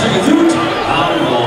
second route, down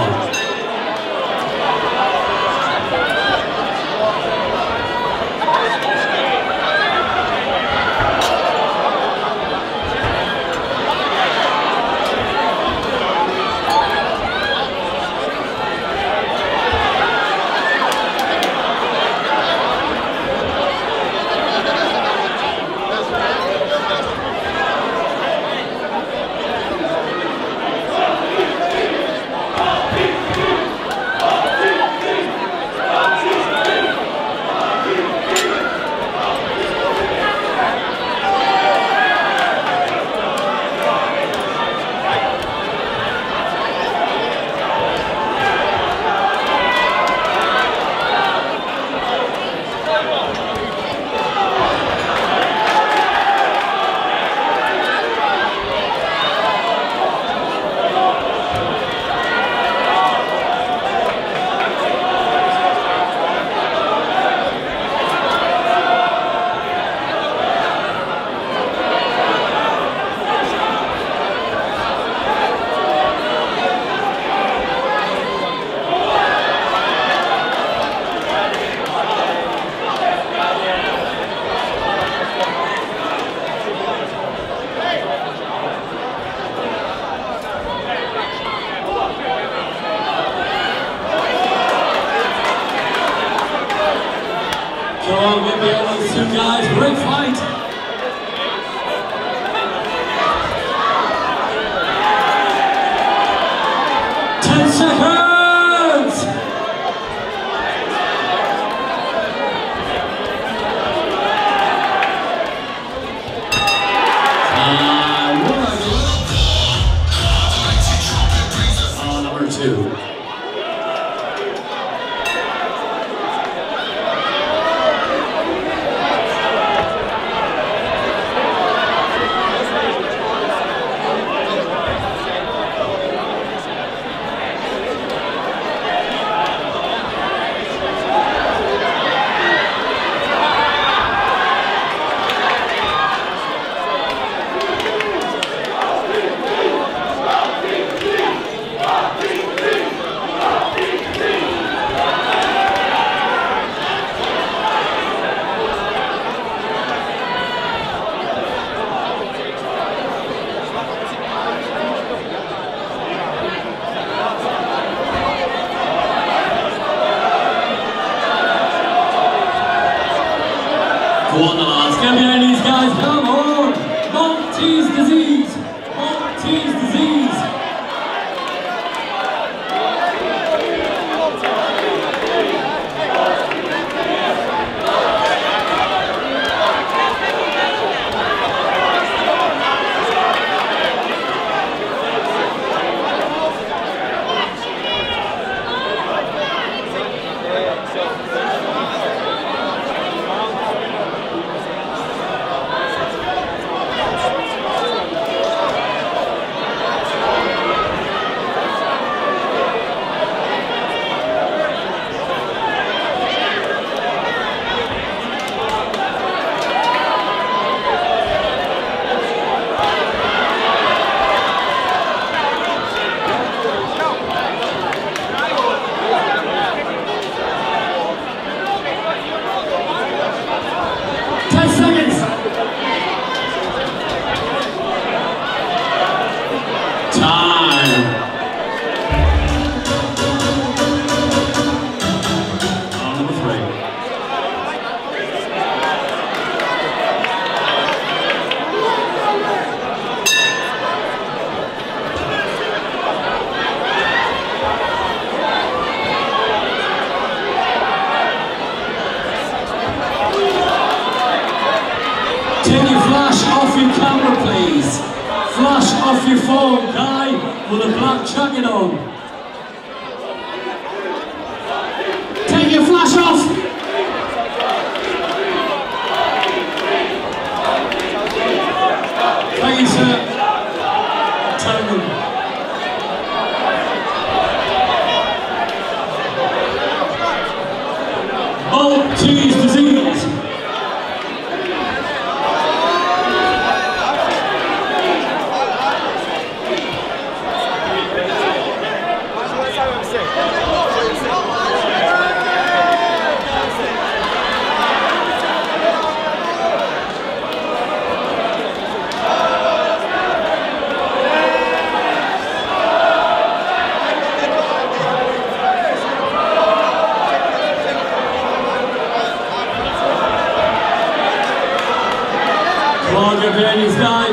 Maltese disease. Time. Take your flash off your camera, please. Flash off your phone, guy, with a black jacket on. Roger Brady's guy,